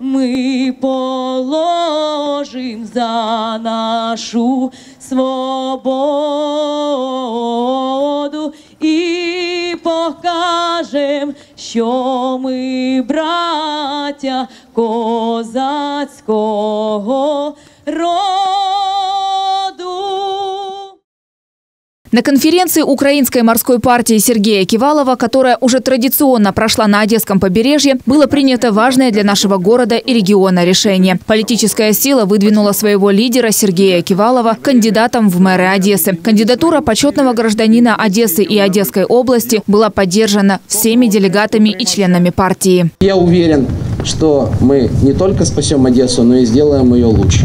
ми положим за нашу свободу і покажем, що ми браття козацького роду. На конференции Украинской морской партии Сергея Кивалова, которая уже традиционно прошла на Одесском побережье, было принято важное для нашего города и региона решение. Политическая сила выдвинула своего лидера Сергея Кивалова кандидатом в мэры Одессы. Кандидатура почетного гражданина Одессы и Одесской области была поддержана всеми делегатами и членами партии. Я уверен, что мы не только спасем Одессу, но и сделаем ее лучше.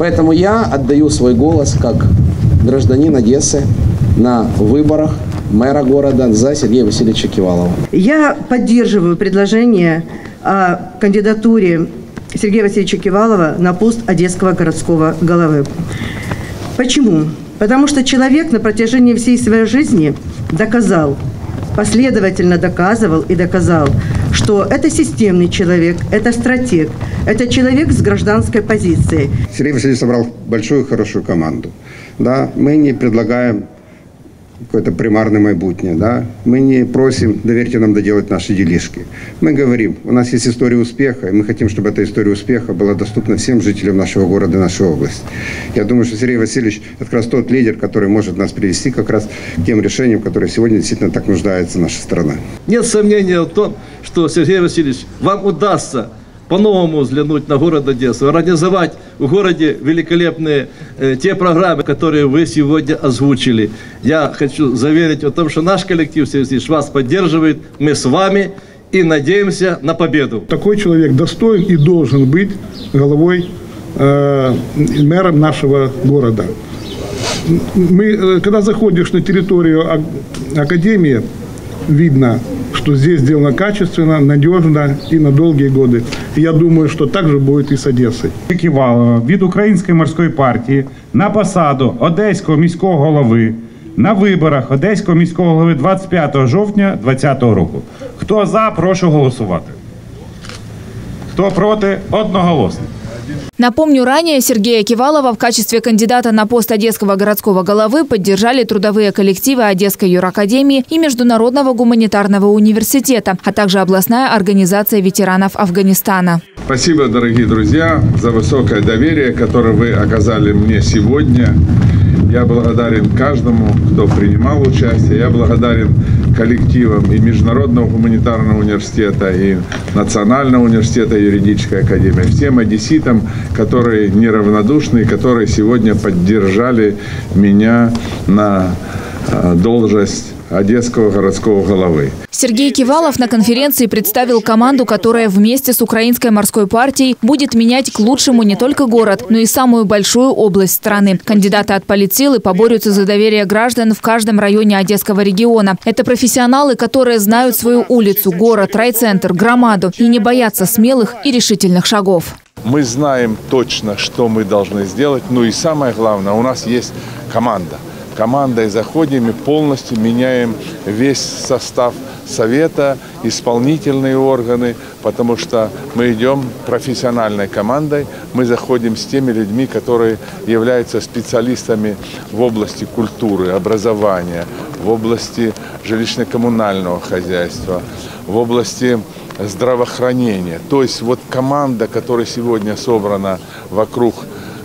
Поэтому я отдаю свой голос как гражданин Одессы на выборах мэра города за Сергея Васильевича Кивалова. Я поддерживаю предложение о кандидатуре Сергея Васильевича Кивалова на пост Одесского городского головы. Почему? Потому что человек на протяжении всей своей жизни доказал, последовательно доказывал и доказал, что это системный человек, это стратег, это человек с гражданской позицией. Сергей Васильевич собрал большую хорошую команду. Да, мы не предлагаем какое-то примарное майбутнее, да, мы не просим, доверьте нам доделать наши делишки. Мы говорим, у нас есть история успеха, и мы хотим, чтобы эта история успеха была доступна всем жителям нашего города нашей области. Я думаю, что Сергей Васильевич – это как раз тот лидер, который может нас привести как раз к тем решениям, в которых сегодня действительно так нуждается наша страна. Нет сомнения в том, что, Сергей Васильевич, вам удастся по-новому взглянуть на город Одессу, организовать в городе великолепные э, те программы, которые вы сегодня озвучили. Я хочу заверить о том, что наш коллектив, Васильевич, вас поддерживает, мы с вами и надеемся на победу. Такой человек достоин и должен быть головой э, мэром нашего города. Мы, э, когда заходишь на территорию ак- академии, видно, что здесь сделано качественно, надежно и на долгие годы. Я думаю, что так же будет и с Одессой. Ківалова від Української морської партії на посаду Одеського міського голови на виборах Одеського міського голови 25 жовтня 2020 року. Хто за, прошу голосувати. Хто проти, одноголосно. Напомню, ранее Сергея Кивалова в качестве кандидата на пост Одесского городского головы поддержали трудовые коллективы Одесской юракадемии и Международного гуманитарного университета, а также областная организация ветеранов Афганистана. Спасибо, дорогие друзья, за высокое доверие, которое вы оказали мне сегодня. Я благодарен каждому, кто принимал участие. Я благодарен коллективам и Международного гуманитарного университета, и Национального университета юридической академии, всем одесситам, которые неравнодушны, которые сегодня поддержали меня на э, должность Одесского городского головы. Сергей Кивалов на конференции представил команду, которая вместе с Украинской морской партией будет менять к лучшему не только город, но и самую большую область страны. Кандидаты от политсилы поборются за доверие граждан в каждом районе Одесского региона. Это профессионалы, которые знают свою улицу, город, райцентр, громаду и не боятся смелых и решительных шагов. Мы знаем точно, что мы должны сделать. Ну и самое главное, у нас есть команда. Командой заходим и полностью меняем весь состав совета, исполнительные органы, потому что мы идем профессиональной командой, мы заходим с теми людьми, которые являются специалистами в области культуры, образования, в области жилищно-коммунального хозяйства, в области здравоохранения. То есть вот команда, которая сегодня собрана вокруг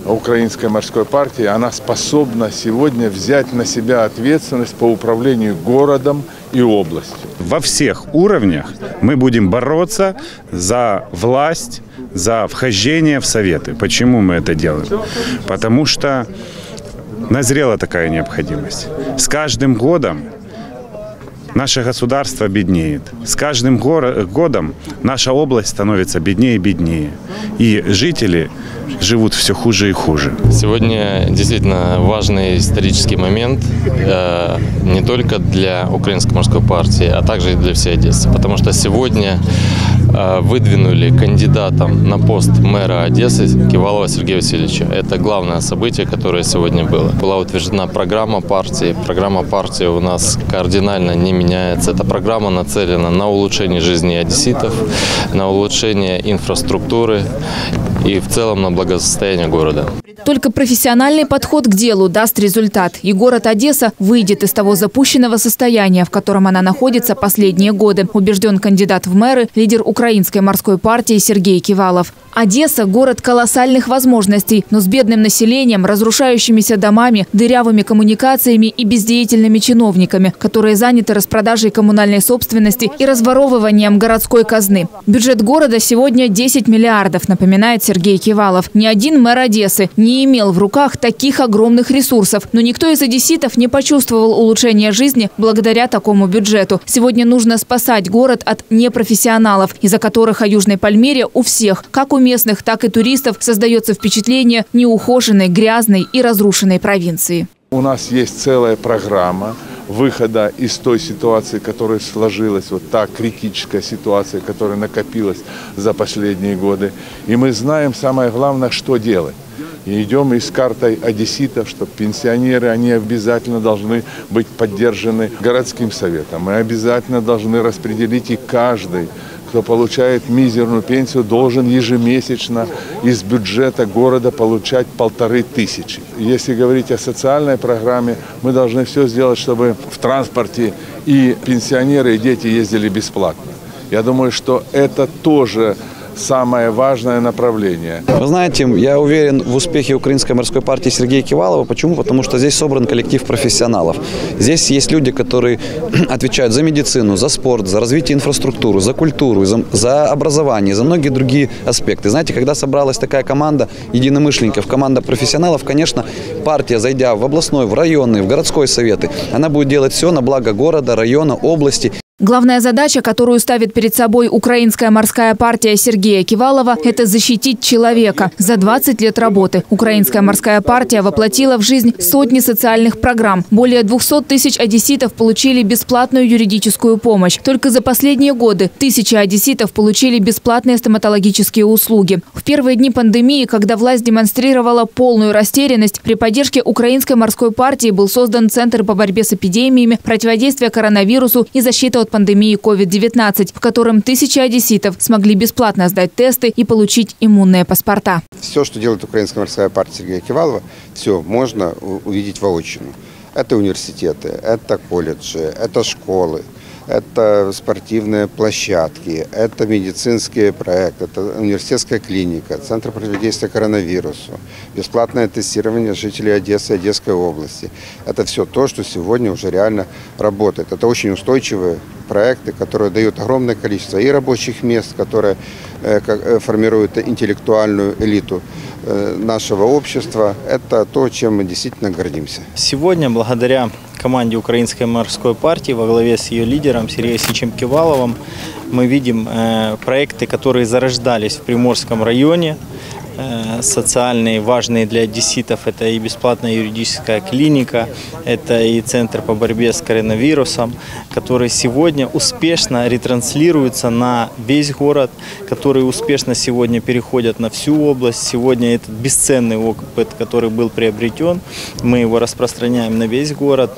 Украинской морской партии, она способна сегодня взять на себя ответственность по управлению городом и областью. Во всех уровнях мы будем бороться за власть, за вхождение в советы. Почему мы это делаем? Потому что назрела такая необходимость. С каждым годом наше государство беднеет. С каждым годом наша область становится беднее и беднее. И жители живут все хуже и хуже. Сегодня действительно важный исторический момент э, не только для Украинской морской партии, а также и для всей Одессы. Потому что сегодня э, выдвинули кандидатом на пост мэра Одессы Кивалова Сергея Васильевича. Это главное событие, которое сегодня было. Была утверждена программа партии. Программа партии у нас кардинально не меняется. Эта программа нацелена на улучшение жизни одесситов, на улучшение инфраструктуры и в целом на благосостояние города. Только профессиональный подход к делу даст результат, и город Одесса выйдет из того запущенного состояния, в котором она находится последние годы, убежден кандидат в мэры, лидер Украинской морской партии Сергей Кивалов. Одесса – город колоссальных возможностей, но с бедным населением, разрушающимися домами, дырявыми коммуникациями и бездеятельными чиновниками, которые заняты распродажей коммунальной собственности и разворовыванием городской казны. Бюджет города сегодня 10 миллиардов, напоминает Сергей Кивалов. Ни один мэр Одессы не имел в руках таких огромных ресурсов, но никто из одесситов не почувствовал улучшения жизни благодаря такому бюджету. Сегодня нужно спасать город от непрофессионалов, из-за которых о Южной Пальмире у всех, как у местных, так и туристов, создается впечатление неухоженной, грязной и разрушенной провинции. У нас есть целая программа выхода из той ситуации, которая сложилась, вот та критическая ситуация, которая накопилась за последние годы. И мы знаем, самое главное, что делать. И идем и с картой одесситов, что пенсионеры, они обязательно должны быть поддержаны городским советом. Мы обязательно должны распределить и каждый кто получает мизерную пенсию, должен ежемесячно из бюджета города получать полторы тысячи. Если говорить о социальной программе, мы должны все сделать, чтобы в транспорте и пенсионеры, и дети ездили бесплатно. Я думаю, что это тоже самое важное направление. Вы знаете, я уверен в успехе Украинской морской партии Сергея Кивалова. Почему? Потому что здесь собран коллектив профессионалов. Здесь есть люди, которые отвечают за медицину, за спорт, за развитие инфраструктуры, за культуру, за, за образование, за многие другие аспекты. Знаете, когда собралась такая команда единомышленников, команда профессионалов, конечно, партия, зайдя в областной, в районный, в городской советы, она будет делать все на благо города, района, области. Главная задача, которую ставит перед собой Украинская морская партия Сергея Кивалова – это защитить человека. За 20 лет работы Украинская морская партия воплотила в жизнь сотни социальных программ. Более 200 тысяч одесситов получили бесплатную юридическую помощь. Только за последние годы тысячи одесситов получили бесплатные стоматологические услуги. В первые дни пандемии, когда власть демонстрировала полную растерянность, при поддержке Украинской морской партии был создан Центр по борьбе с эпидемиями, противодействия коронавирусу и защита от пандемии COVID-19, в котором тысячи одесситов смогли бесплатно сдать тесты и получить иммунные паспорта. Все, что делает Украинская морская партия Сергея Кивалова, все можно увидеть воочию. Это университеты, это колледжи, это школы, это спортивные площадки, это медицинские проекты, это университетская клиника, Центр противодействия коронавирусу, бесплатное тестирование жителей Одессы и Одесской области. Это все то, что сегодня уже реально работает. Это очень устойчивые проекты, которые дают огромное количество и рабочих мест, которые э, э, формируют интеллектуальную элиту э, нашего общества. Это то, чем мы действительно гордимся. Сегодня, благодаря команде Украинской морской партии во главе с ее лидером Сергеем Сичем Киваловым мы видим э, проекты, которые зарождались в Приморском районе, социальные, важные для одесситов. Это и бесплатная юридическая клиника, это и Центр по борьбе с коронавирусом, который сегодня успешно ретранслируется на весь город, которые успешно сегодня переходят на всю область. Сегодня этот бесценный опыт, который был приобретен, мы его распространяем на весь город.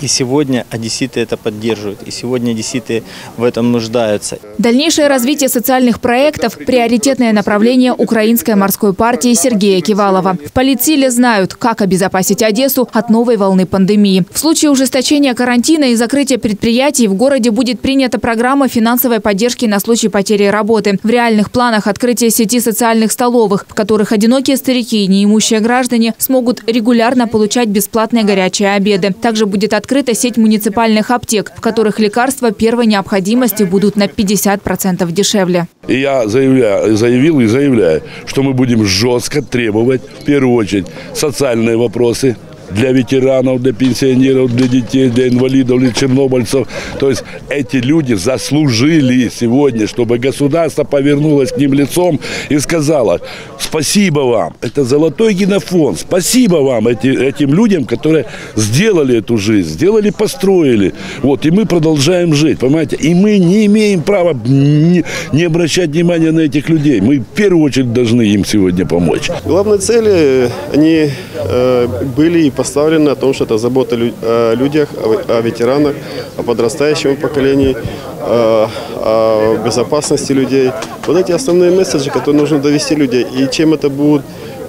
И сегодня одесситы это поддерживают, и сегодня одесситы в этом нуждаются. Дальнейшее развитие социальных проектов – приоритетное направление Украинской морской партии Сергея Кивалова. В политсиле знают, как обезопасить Одессу от новой волны пандемии. В случае ужесточения карантина и закрытия предприятий в городе будет принята программа финансовой поддержки на случай потери работы. В реальных планах открытие сети социальных столовых, в которых одинокие старики и неимущие граждане смогут регулярно получать бесплатные горячие обеды. Также будет открыт открыта сеть муниципальных аптек, в которых лекарства первой необходимости будут на 50% дешевле. И я заявляю, заявил и заявляю, что мы будем жестко требовать, в первую очередь, социальные вопросы для ветеранов, для пенсионеров, для детей, для инвалидов, для чернобыльцев. То есть эти люди заслужили сегодня, чтобы государство повернулось к ним лицом и сказало, спасибо вам, это золотой генофонд, спасибо вам эти, этим людям, которые сделали эту жизнь, сделали, построили. Вот, и мы продолжаем жить, понимаете? И мы не имеем права не, не обращать внимания на этих людей. Мы в первую очередь должны им сегодня помочь. Главные цели, они э, были и поставлены о том, что это забота о людях, о, ветеранах, о подрастающем поколении, о безопасности людей. Вот эти основные месседжи, которые нужно довести людей. И чем это будет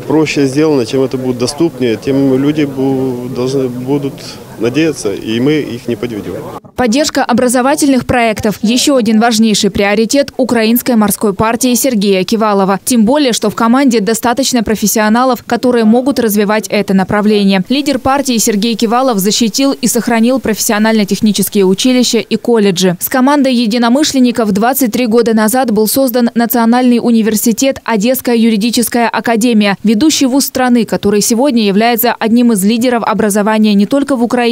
проще сделано, чем это будет доступнее, тем люди должны будут надеяться, и мы их не подведем. Поддержка образовательных проектов – еще один важнейший приоритет Украинской морской партии Сергея Кивалова. Тем более, что в команде достаточно профессионалов, которые могут развивать это направление. Лидер партии Сергей Кивалов защитил и сохранил профессионально-технические училища и колледжи. С командой единомышленников 23 года назад был создан Национальный университет Одесская юридическая академия, ведущий вуз страны, который сегодня является одним из лидеров образования не только в Украине,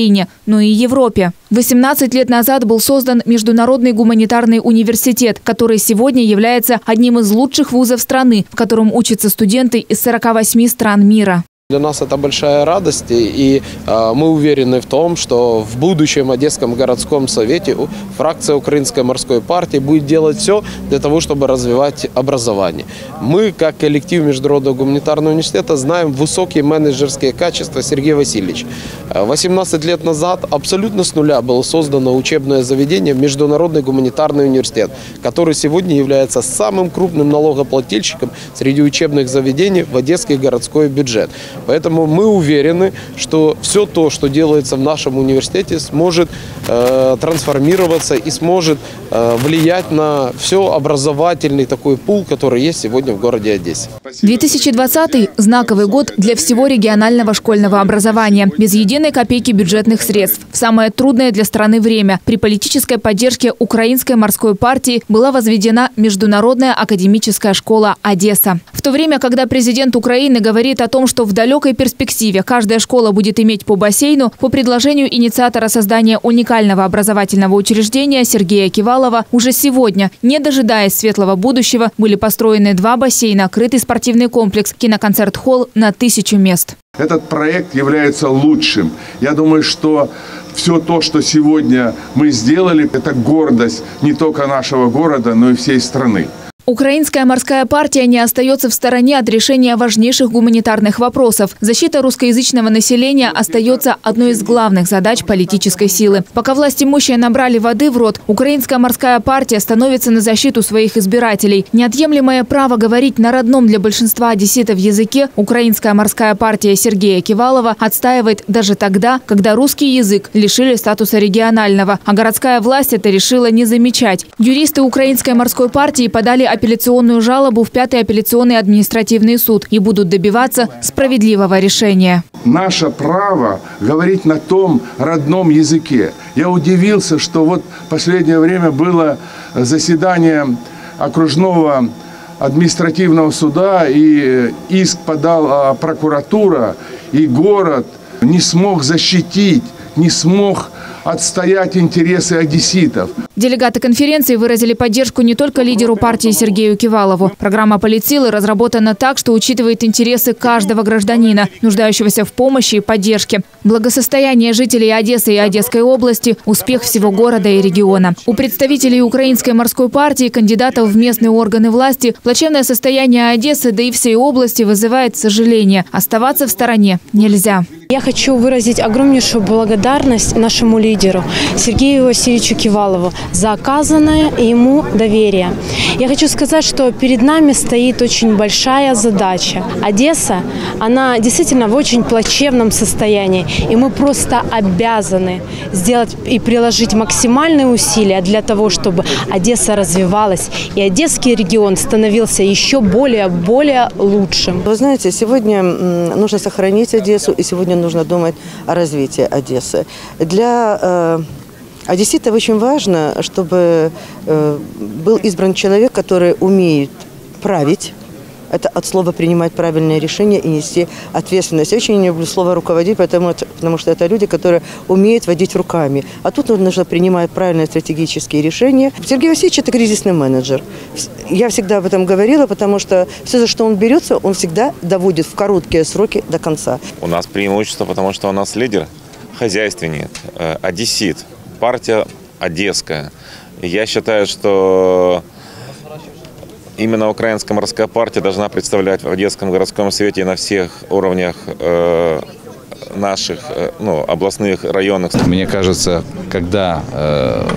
но и Европе. 18 лет назад был создан Международный гуманитарный университет, который сегодня является одним из лучших вузов страны, в котором учатся студенты из 48 стран мира. Для нас это большая радость, и э, мы уверены в том, что в будущем Одесском городском совете фракция Украинской морской партии будет делать все для того, чтобы развивать образование. Мы, как коллектив Международного гуманитарного университета, знаем высокие менеджерские качества Сергея Васильевича. 18 лет назад абсолютно с нуля было создано учебное заведение Международный гуманитарный университет, который сегодня является самым крупным налогоплательщиком среди учебных заведений в Одесский городской бюджет. Поэтому мы уверены, что все то, что делается в нашем университете, сможет э, трансформироваться и сможет э, влиять на все образовательный такой пул, который есть сегодня в городе Одессе. 2020 – знаковый год для всего регионального школьного образования. Без единой копейки бюджетных средств. В самое трудное для страны время при политической поддержке Украинской морской партии была возведена Международная академическая школа «Одесса». В то время, когда президент Украины говорит о том, что в далекой перспективе каждая школа будет иметь по бассейну, по предложению инициатора создания уникального образовательного учреждения Сергея Кивалова, уже сегодня, не дожидаясь светлого будущего, были построены два бассейна, крытый спортивный комплекс, киноконцерт-холл на тысячу мест. Этот проект является лучшим. Я думаю, что все то, что сегодня мы сделали, это гордость не только нашего города, но и всей страны. Украинская морская партия не остается в стороне от решения важнейших гуманитарных вопросов. Защита русскоязычного населения остается одной из главных задач политической силы. Пока власть имущие набрали воды в рот, Украинская морская партия становится на защиту своих избирателей. Неотъемлемое право говорить на родном для большинства одесситов языке Украинская морская партия Сергея Кивалова отстаивает даже тогда, когда русский язык лишили статуса регионального, а городская власть это решила не замечать. Юристы Украинской морской партии подали апелляционную жалобу в Пятый апелляционный административный суд и будут добиваться справедливого решения. Наше право говорить на том родном языке. Я удивился, что вот последнее время было заседание окружного административного суда, и иск подал прокуратура, и город не смог защитить, не смог отстоять интересы одесситов. Делегаты конференции выразили поддержку не только лидеру партии Сергею Кивалову. Программа «Полицилы» разработана так, что учитывает интересы каждого гражданина, нуждающегося в помощи и поддержке. Благосостояние жителей Одессы и Одесской области – успех всего города и региона. У представителей Украинской морской партии, кандидатов в местные органы власти, плачевное состояние Одессы, да и всей области вызывает сожаление. Оставаться в стороне нельзя. Я хочу выразить огромнейшую благодарность нашему лидеру Сергею Васильевичу Кивалову за оказанное ему доверие. Я хочу сказать, что перед нами стоит очень большая задача. Одесса, она действительно в очень плачевном состоянии, и мы просто обязаны сделать и приложить максимальные усилия для того, чтобы Одесса развивалась, и Одесский регион становился еще более-более лучшим. Вы знаете, сегодня нужно сохранить Одессу, и сегодня нужно думать о развитии Одессы. Для э, одесситов очень важно, чтобы э, был избран человек, который умеет править, это от слова принимать правильные решения и нести ответственность. Я очень не люблю слово руководить, потому, потому что это люди, которые умеют водить руками. А тут нужно принимать правильные стратегические решения. Сергей Васильевич – это кризисный менеджер. Я всегда об этом говорила, потому что все, за что он берется, он всегда доводит в короткие сроки до конца. У нас преимущество, потому что у нас лидер, хозяйственник, э, одессит, партия одесская. Я считаю, что именно Украинская морская партия должна представлять в Одесском городском совете на всех уровнях э, наших э, ну, областных, районных. Мне кажется, когда э,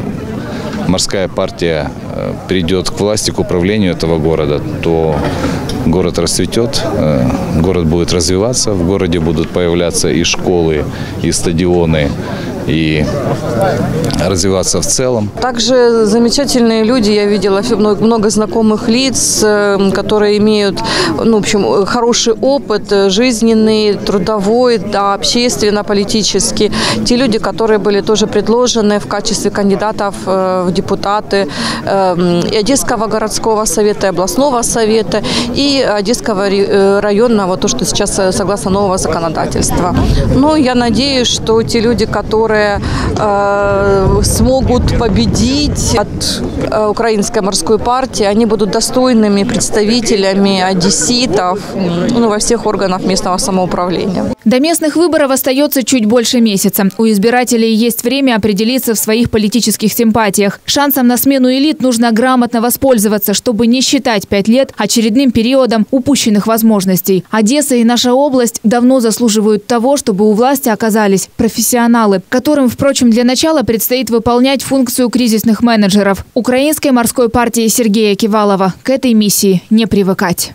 морская партия э, придет к власти, к управлению этого города, то город расцветет, э, город будет развиваться, в городе будут появляться и школы, и стадионы, и развиваться в целом. Также замечательные люди, я видела много знакомых лиц, э, которые имеют, ну, в общем, хороший опыт жизненный, трудовой, да, общественно-политический. Те люди, которые были тоже предложены в качестве кандидатов э, в депутаты эм, и Одесского городского совета, и областного совета, и Одесского э, районного, то, что сейчас согласно нового законодательства. Ну, я надеюсь, что те люди, которые которые э, смогут победить от э, Украинской морской партии, они будут достойными представителями одесситов ну, во всех органах местного самоуправления. До местных выборов остается чуть больше месяца. У избирателей есть время определиться в своих политических симпатиях. Шансом на смену элит нужно грамотно воспользоваться, чтобы не считать пять лет очередным периодом упущенных возможностей. Одесса и наша область давно заслуживают того, чтобы у власти оказались профессионалы, которые которым, впрочем, для начала предстоит выполнять функцию кризисных менеджеров. Украинской морской партии Сергея Кивалова к этой миссии не привыкать.